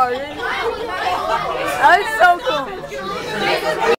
Oh, retarded? That's so cool.